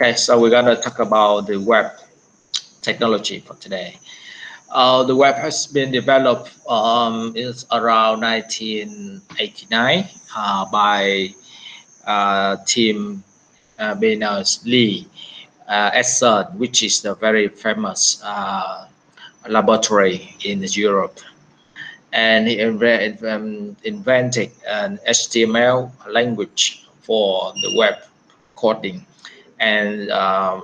Okay, so we're gonna talk about the web technology for today. Uh, the web has been developed um, is around 1989 uh, by uh, Tim uh, Berners-Lee uh, CERN, which is the very famous uh, laboratory in Europe. And he um, invented an HTML language for the web coding and uh,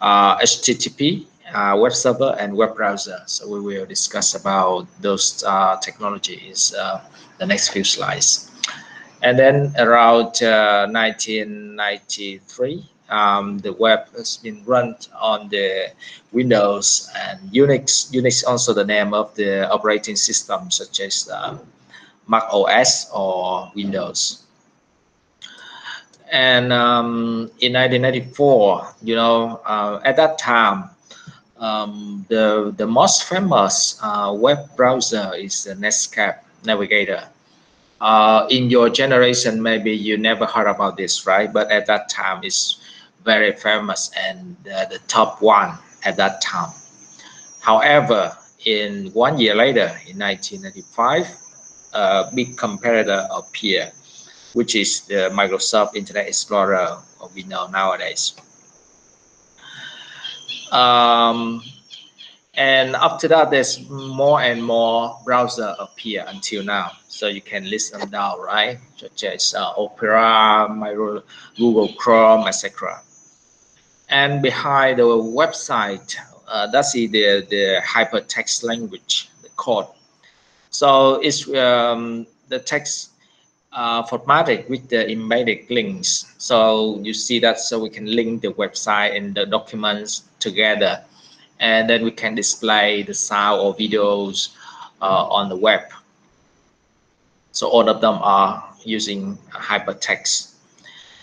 uh, HTTP uh, web server and web browser. So we will discuss about those uh, technologies uh, the next few slides. And then around 1993, um, the web has been run on the Windows and Unix. Unix also the name of the operating system such as um, Mac OS or Windows. And um, in 1994, you know, uh, at that time, um, the the most famous uh, web browser is the Netscape Navigator. Uh, in your generation, maybe you never heard about this, right? But at that time, it's very famous and the top one at that time. However, in one year later, in 1995, a big competitor appeared which is the Microsoft Internet Explorer we know nowadays. Um, and after that, there's more and more browser appear until now. So you can list them down, right? Such as uh, Opera, Micro, Google Chrome, etc. And behind the website, uh, that's the, the hypertext language, the code. So it's um, the text uh, formatted with the embedded links. So you see that so we can link the website and the documents together. And then we can display the sound or videos uh, on the web. So all of them are using hypertext.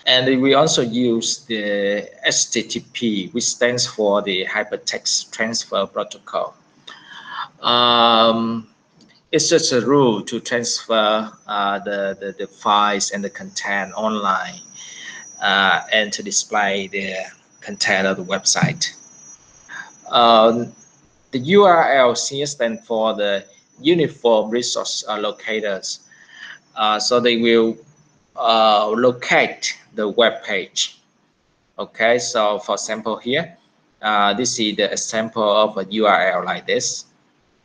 And we also use the HTTP, which stands for the Hypertext Transfer Protocol. Um, it's just a rule to transfer uh, the, the, the, files and the content online uh, and to display the content of the website. Um, the URL here stands for the Uniform Resource Locators. Uh, so they will uh, locate the web page. Okay, so for example here, uh, this is the example of a URL like this.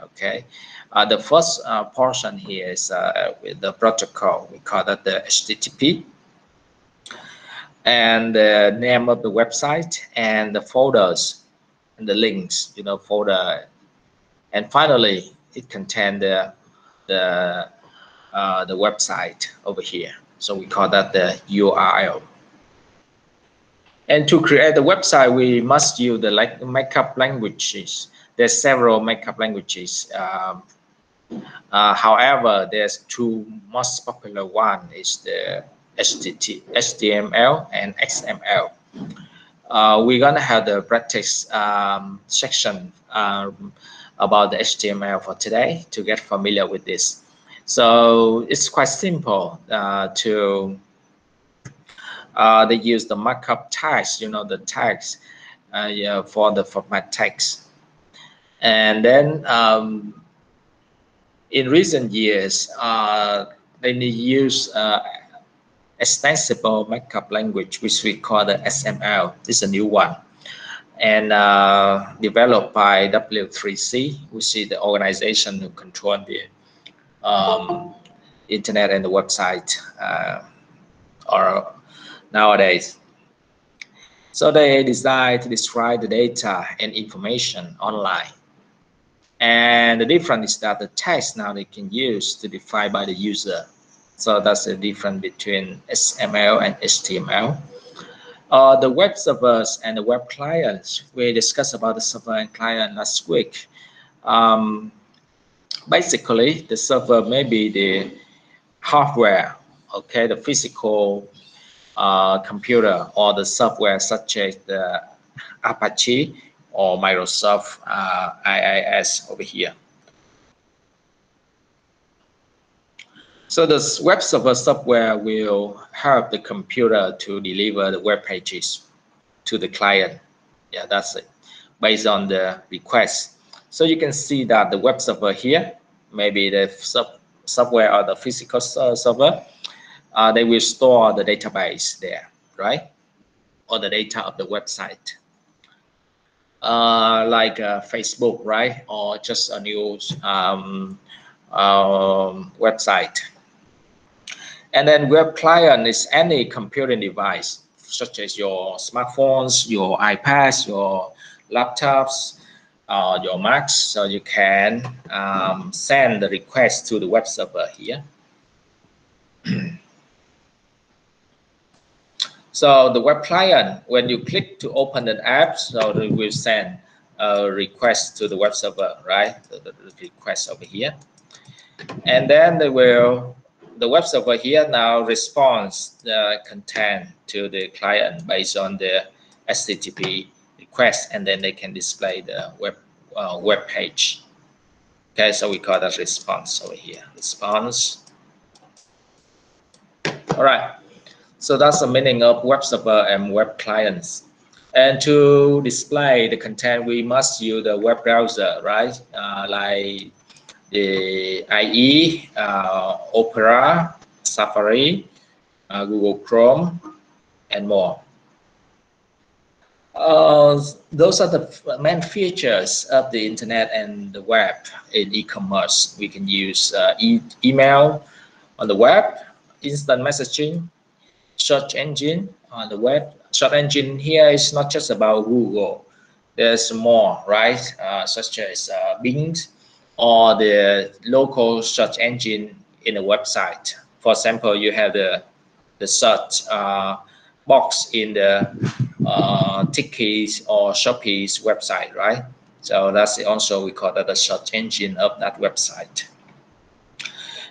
Okay, uh, the first uh, portion here is uh, with the protocol. We call that the HTTP. And the name of the website and the folders and the links, you know, folder. And finally, it contains the, the, uh, the website over here. So we call that the URL. And to create the website, we must use the like markup languages. There's several markup languages um, uh, however, there's two most popular one is the HTT, HTML and XML. Uh, we're gonna have the practice um, section um, about the HTML for today to get familiar with this. So it's quite simple uh, to uh, they use the markup tags, you know, the tags uh, yeah, for the format text. And then um, in recent years, uh, they use uh, extensible markup language, which we call the XML. This is a new one. And uh, developed by W3C, which is the organization who control the um, internet and the website uh, or nowadays. So they decide to describe the data and information online and the difference is that the text now they can use to define by the user. So that's the difference between XML and HTML. Uh, the web servers and the web clients, we discussed about the server and client last week. Um, basically, the server may be the hardware, okay, the physical uh, computer or the software such as the Apache or Microsoft uh, IIS over here. So this web server software will help the computer to deliver the web pages to the client. Yeah, that's it. Based on the request. So you can see that the web server here, maybe the sub software or the physical server, uh, they will store the database there, right? Or the data of the website. Uh, like uh, Facebook, right? Or just a news um, um, website. And then web client is any computing device, such as your smartphones, your iPads, your laptops, uh, your Macs. So you can um, send the request to the web server here. So the web client, when you click to open an app, so it will send a request to the web server, right? The, the, the request over here. And then they will, the web server here now responds the content to the client based on the HTTP request, and then they can display the web uh, web page. Okay, so we call that response over here, response. All right. So that's the meaning of web server and web clients. And to display the content, we must use the web browser, right? Uh, like the IE, uh, Opera, Safari, uh, Google Chrome, and more. Uh, those are the main features of the internet and the web in e-commerce. We can use uh, e email on the web, instant messaging, search engine on the web. Search engine here is not just about Google. There's more, right? Uh, such as uh, Bing or the local search engine in a website. For example, you have the the search uh, box in the uh, Tiki or Shopee's website, right? So that's also we call that the search engine of that website.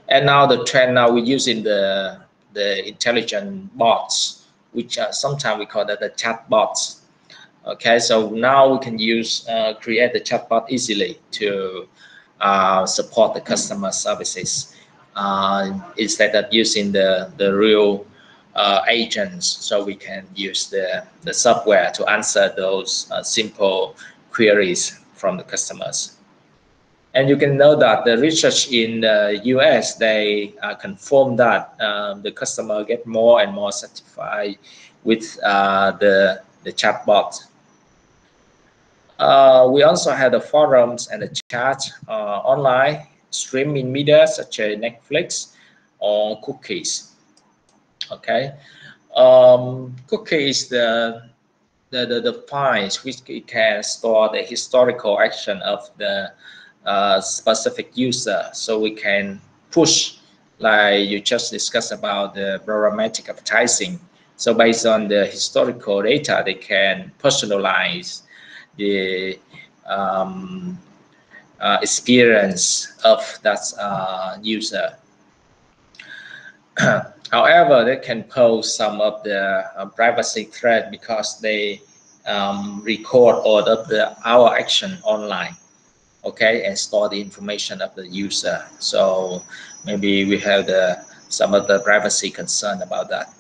And now the trend now we're using the the intelligent bots, which are sometimes we call that the chat bots. Okay, so now we can use uh, create the chatbot easily to uh, support the customer services uh, instead of using the the real uh, agents. So we can use the the software to answer those uh, simple queries from the customers. And you can know that the research in the US, they uh, confirm that um, the customer get more and more satisfied with uh, the, the chatbot. Uh, we also have the forums and the chat uh, online, streaming media such as Netflix or cookies. Okay, um, cookies the the, the, the files which can store the historical action of the uh, specific user so we can push like you just discussed about the programmatic advertising. So based on the historical data they can personalize the um, uh, experience of that uh, user. However they can pose some of the uh, privacy threat because they um, record all of the our action online okay, and store the information of the user. So maybe we have the some of the privacy concern about that.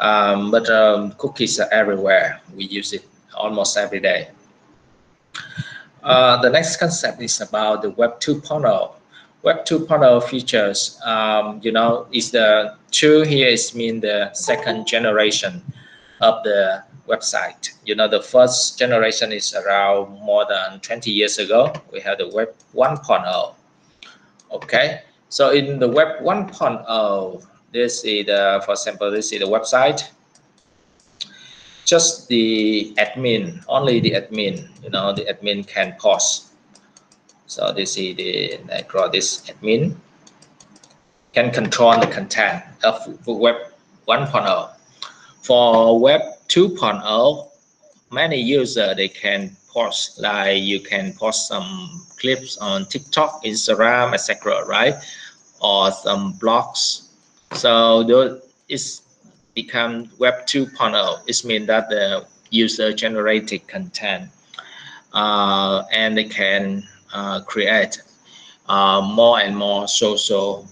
Um, but um, cookies are everywhere. We use it almost every day. Uh, the next concept is about the Web 2.0. Web 2.0 features, um, you know, is the two here is mean the second generation of the website. You know, the first generation is around more than 20 years ago. We have the web 1.0. Okay, so in the web 1.0, this is the, for example, this is the website. Just the admin, only the admin, you know, the admin can post. So this is the, I draw this admin, can control the content of web 1.0. For web 2.0, many users they can post like you can post some clips on TikTok, Instagram, etc. Right, or some blogs. So it's become Web 2.0. It means that the user generated content uh, and they can uh, create uh, more and more social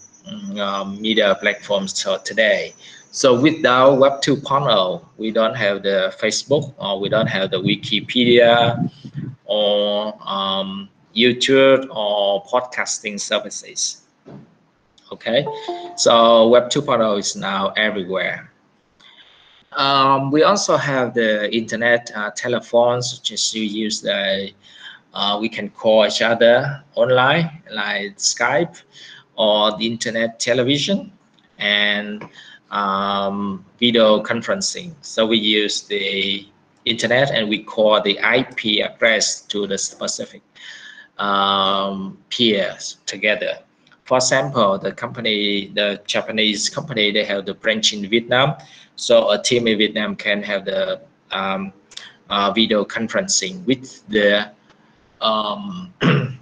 um, media platforms today So without Web 2.0, we don't have the Facebook or we don't have the Wikipedia or um, YouTube or podcasting services. Okay, so Web 2.0 is now everywhere. Um, we also have the internet uh, telephones, as you use the, uh, we can call each other online, like Skype, or the internet television, and um, video conferencing. So we use the internet and we call the IP address to the specific um, peers together. For example, the company, the Japanese company, they have the branch in Vietnam. So a team in Vietnam can have the um, uh, video conferencing with the um,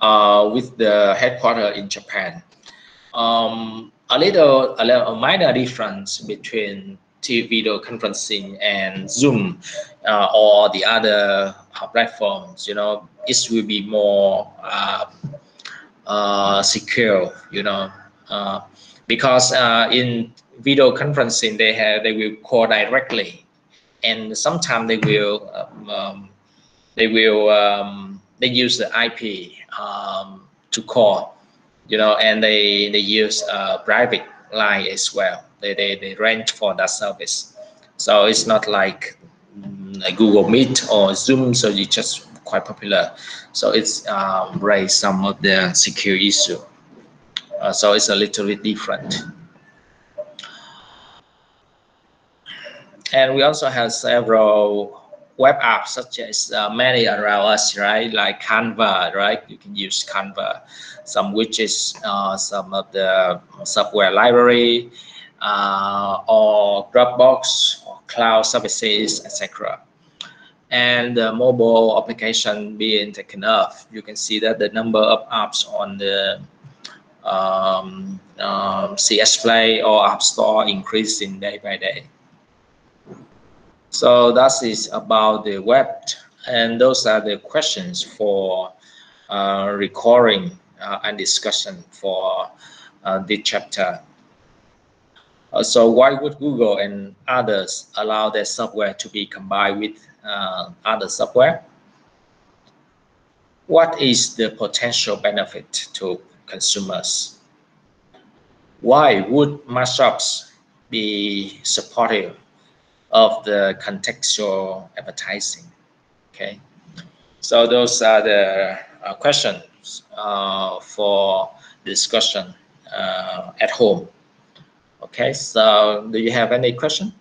uh, with the headquarter in Japan. Um, a little, a little minor difference between video conferencing and Zoom uh, or the other uh, platforms, you know, it will be more uh, uh secure, you know, because in video conferencing they have they will call directly, and sometimes they will um, um, they will um, they use the IP um, to call you know, and they they use a private line as well. They they, they rent for that service. So it's not like, like Google Meet or Zoom. So it's just quite popular. So it's um, raised some of the security issue. Uh, so it's a little bit different. And we also have several web apps such as uh, many around us, right? Like Canva, right? You can use Canva, some widgets, uh, some of the software library, uh, or Dropbox, or cloud services, etc. And the mobile application being taken off, you can see that the number of apps on the um, um, CH Play or App Store increasing day by day. So that is about the web. And those are the questions for uh, recording uh, and discussion for uh, this chapter. Uh, so why would Google and others allow their software to be combined with uh, other software? What is the potential benefit to consumers? Why would mashups be supportive of the contextual advertising. Okay, so those are the uh, questions uh, for discussion uh, at home. Okay, so do you have any question?